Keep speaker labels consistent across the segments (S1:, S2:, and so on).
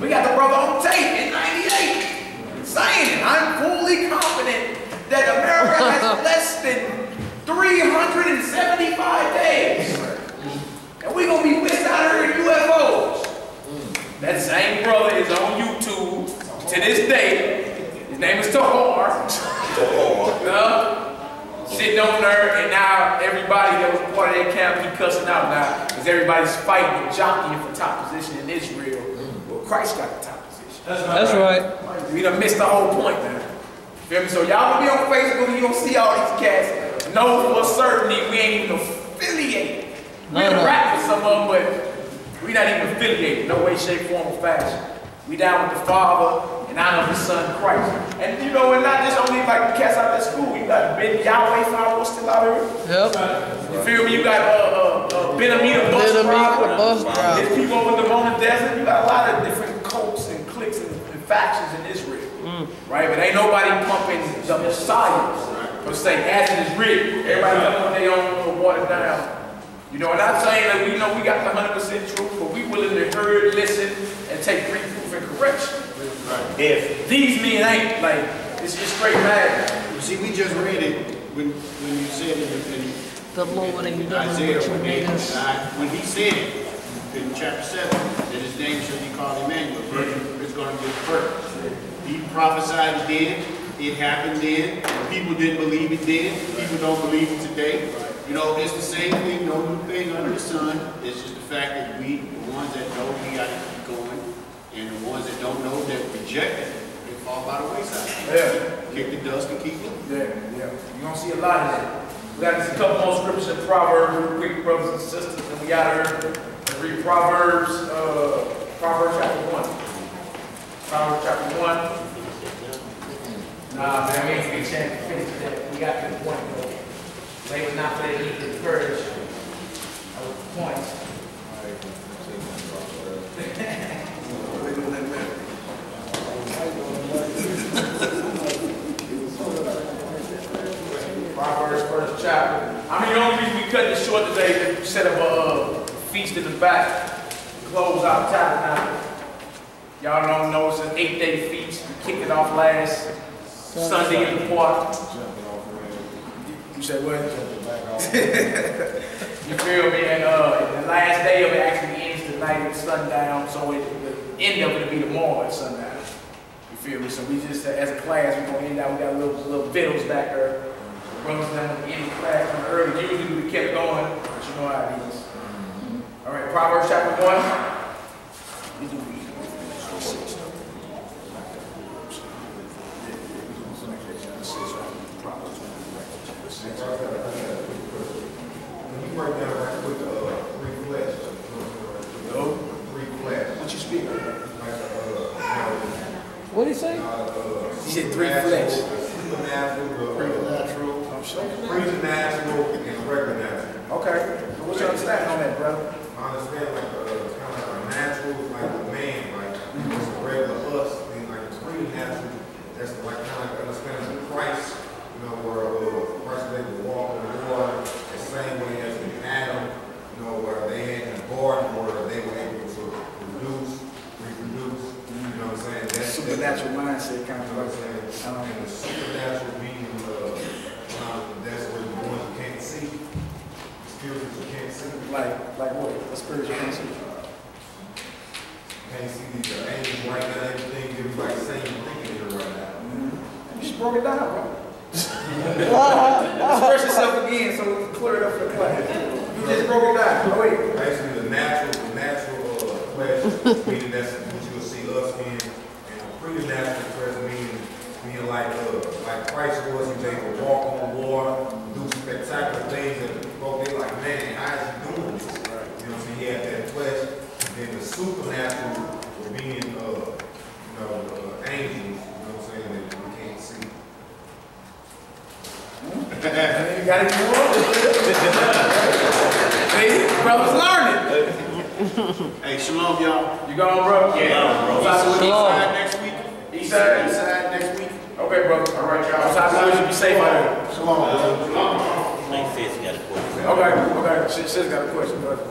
S1: We got the brother on tape in 98 saying, I'm fully confident that America has less than 375 days. And we're going to be whisked out of here in UFOs. That same brother is on YouTube to this day. His name is Tahar. uh, sitting on there, and now everybody that was part of that camp be cussing out now because everybody's fighting and jockeying for top position in Israel. Well, Christ got the top position.
S2: That's right.
S1: We done missed the whole point now. Feel me? So y'all gonna be on Facebook and you gonna see all these cats. Know for certainty we ain't even affiliated. We
S2: No, no.
S1: rap with some of them, but we not even affiliated. No way, shape, form, or fashion. We down with the Father and know the Son Christ. And you know, and not just only like the cats out of school. You got Ben Yahweh followers still out here.
S2: Yep.
S1: You feel me? You got uh, uh, uh, Ben Amina bus
S2: Ben
S1: driver.
S2: bus driver.
S1: There's people over in the Mona Desert. You got a lot of different cults and cliques and, and factions in Israel. Right? But ain't nobody pumping the Messiah per se, as it is written. Everybody come on their own little watered down. You know, and I'm saying that we know we got the 100% truth, but we willing to hear, listen, and take reproof and correction. If these men ain't, like, it's just straight mad.
S3: You see, we just read it when, when you said it in
S2: The Lord ain't
S3: in
S2: done
S3: Isaiah,
S2: what you
S3: when,
S2: made
S3: they, when he said it in chapter seven, that his name shall be called Emmanuel, virgin is gonna give birth. He prophesied it then, it happened then, people didn't believe it then, people don't believe it today. You know, it's the same thing, no new thing under the sun, it's just the fact that we, the ones that know, we gotta keep going, and the ones that don't know, that reject it, they fall by the wayside.
S1: Yeah.
S3: Kick the dust and keep moving.
S1: Yeah, yeah. You're gonna see a lot of that. We got just a couple more scriptures in Proverbs, real quick, brothers and sisters, and we got. Let's read Proverbs, uh, Proverbs chapter one. Proverbs chapter one. Nah, man, we ain't get a chance to finish that. We got to the point, though. Labor not for the heat to purge. That was the point. Proverbs first chapter. I mean, the only reason we cut this short today is we set up a uh, feast in the back, close out tabernacle. Y'all don't know it's an eight-day feast. We kicked it off last Sunday in the park. You said what? you feel me? And uh, the last day of it actually ends tonight at sundown, so it, the end of it will be tomorrow at sundown. You feel me? So we just, uh, as a class, we're gonna end out, we got little, little vittles back there. Brothers down at the end of class from early, usually we kept going, but you know how it is. All right, Proverbs chapter one. We do read.
S4: Can you break down right quick, uh, three flesh?
S1: No.
S4: Three flesh.
S1: What you speak?
S4: Like, how,
S2: What'd he say?
S4: uh,
S1: He said three flesh.
S4: Supernatural,
S1: Preternatural. I'm sure.
S4: preternatural, and regular natural.
S1: Okay, so what's your understanding on that, brother?
S4: I understand like, uh, kind of like a natural, like a man, like, just a regular us, and like a preternatural, that's like, kind of like understanding Christ, you know, where, uh, Christ was able to walk on the water, the same way as in Adam, you know, where they had the garden where they were able to produce, reproduce, you know what I'm saying? That's-
S1: Supernatural mindset kind
S4: You
S1: of
S4: know what I'm saying? And the supernatural being, uh, uh, that's where the ones you can't see, spirits you can't see.
S1: Like, like? A spiritual concept.
S4: Can't see these angels right now, everything, everybody saying, thinking here right now.
S1: You just broke it down, bro. Express yourself again so we can clear it up for the class. You just broke it down. Oh, wait.
S4: Basically, the natural, the natural, uh, flesh, meaning that's what you'll see us being, and the preternatural flesh meaning, being like, uh, like Christ was, he was able to walk on water, do spectacular things that folk, they like, man, how is he doing this? You know what I'm saying? He had that flesh, and then the supernatural being, uh, you know, uh, angels, you know what I'm saying, that we can't see.
S1: You got it See, brothers learning.
S3: Hey, shalom, y'all.
S1: You going, bro?
S3: Yeah, bro.
S1: Shalom.
S3: Eastside next week.
S1: East side?
S3: Eastside next week.
S1: Okay, bro. All right, y'all. So I want you to be safe out there.
S3: Shalom, brother.
S5: Like sis got a question.
S1: Okay, okay. Sis sis got a question, brother.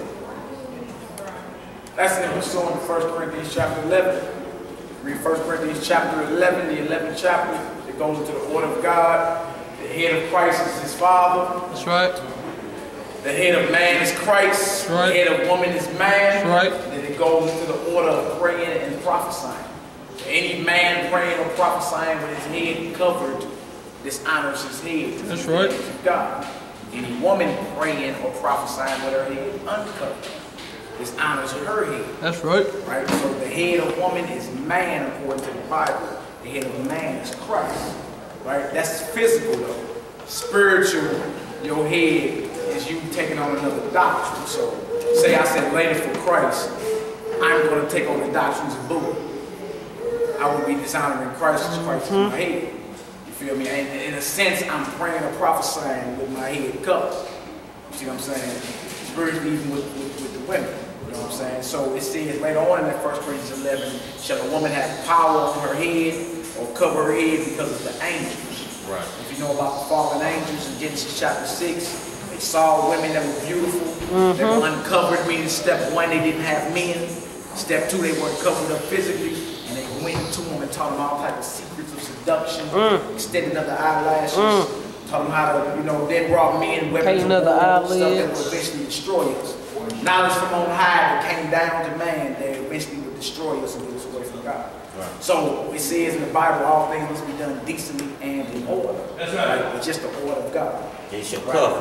S1: That's in pursuing 1 Corinthians chapter 11. Read 1 Corinthians chapter 11, the 11th chapter. It goes into the order of God. The head of Christ is his father.
S2: That's right.
S1: The head of man is Christ.
S2: That's right.
S1: The head of woman is man.
S2: That's right.
S1: And then it goes into the order of praying and prophesying. Any man praying or prophesying with his head covered dishonors his head.
S2: That's right.
S1: God. Any woman praying or prophesying with her head uncovered dishonors her head.
S2: That's right.
S1: Right? So the head of woman is man according to the Bible. The head of man is Christ. Right? That's physical though. Spiritual, your head is you taking on another doctrine. So say I said later for Christ, I'm going to take on the doctrines of Buddha. I would be dishonoring Christ because Christ is my head. You feel me? And in a sense, I'm praying or prophesying with my head covered. You see what I'm saying? Spiritually, even with, with, with the women. You know what I'm saying? So it says later on in that First Corinthians 11, shall a woman have power on her head or cover her head because of the angels?
S3: Right.
S1: If you know about the fallen angels in Genesis chapter 6, they saw women that were beautiful, they mm-hmm. were uncovered, meaning step one, they didn't have men. Step two, they weren't covered up physically, and they went to them and taught them all types of secrets of seduction, mm. extending of the eyelashes, mm. taught them how to, you know, they brought men, weapons,
S2: Painting
S1: of
S2: of the
S1: war, stuff that would eventually destroy us. Knowledge from on high that came down to man, that eventually would destroy us and get us away from God. So it says in the Bible, all things must be done decently and in order. That's right. It's just the order of God.
S5: It's your cover.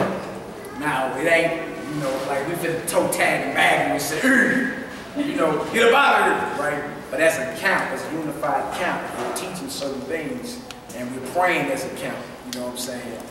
S1: Now, it ain't, you know, like we finna toe tag and bag you and say, you know, get up out of here, right? But as a count, as a unified count, we're teaching certain things and we're praying as a count, you know what I'm saying?